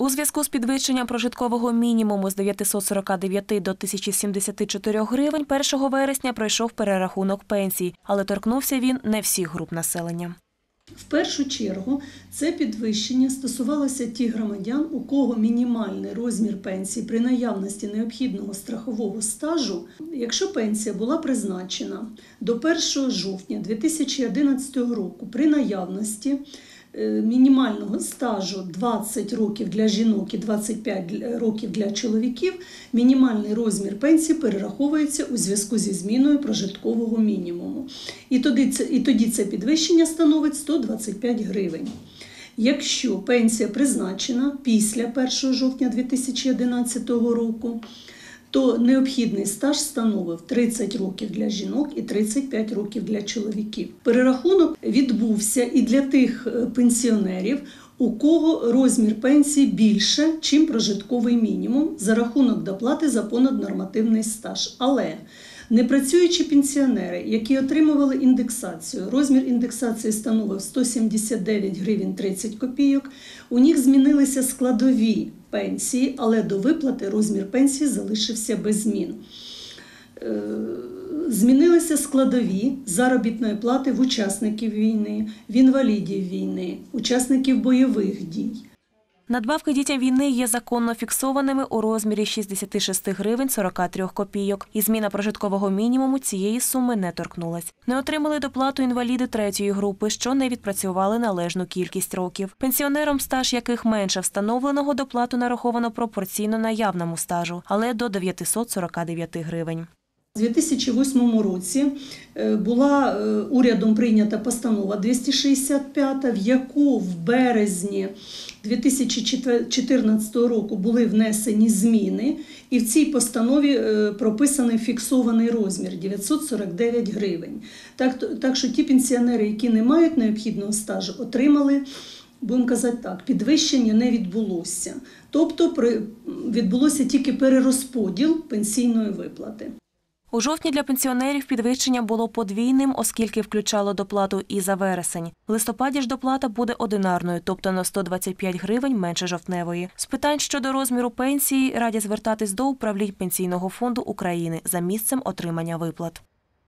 У зв'язку з підвищенням прожиткового мінімуму з 949 до 1074 гривень 1 вересня пройшов перерахунок пенсій, але торкнувся він не всіх груп населення. В першу чергу це підвищення стосувалося тих громадян, у кого мінімальний розмір пенсії при наявності необхідного страхового стажу, якщо пенсія була призначена до 1 жовтня 2011 року при наявності мінімального стажу 20 років для жінок і 25 для- років для чоловіків, мінімальний розмір пенсії перераховується у зв'язку зі зміною прожиткового мінімуму. І тоді це, і тоді це підвищення становить 125 гривень. Якщо пенсія призначена після 1 жовтня 2011 року, то необхідний стаж становив 30 років для жінок і 35 років для чоловіків. Перерахунок відбувся і для тих е, пенсіонерів, у кого розмір пенсії більше, чим прожитковий мінімум за рахунок доплати за понаднормативний стаж. Але Непрацюючі пенсіонери, які отримували індексацію, розмір індексації становив 179 гривень 30 копійок. У них змінилися складові пенсії, але до виплати розмір пенсії залишився без змін. Змінилися складові заробітної плати в учасників війни, в інвалідів війни, учасників бойових дій. Надбавки дітям війни є законно фіксованими у розмірі 66 гривень 43 копійок. І зміна прожиткового мінімуму цієї суми не торкнулась. Не отримали доплату інваліди третьої групи, що не відпрацювали належну кількість років. Пенсіонерам, стаж яких менше встановленого, доплату нараховано пропорційно наявному стажу, але до 949 гривень. У 2008 році е, була е, урядом прийнята постанова 265, в яку в березні 2014 року були внесені зміни, і в цій постанові е, прописаний фіксований розмір 949 гривень. Так, так що ті пенсіонери, які не мають необхідного стажу, отримали. Будемо казати так, підвищення не відбулося. Тобто відбулося тільки перерозподіл пенсійної виплати. У жовтні для пенсіонерів підвищення було подвійним, оскільки включало доплату і за вересень. В листопаді ж доплата буде одинарною, тобто на 125 гривень менше жовтневої. З питань щодо розміру пенсії раді звертатись до управлінь пенсійного фонду України за місцем отримання виплат.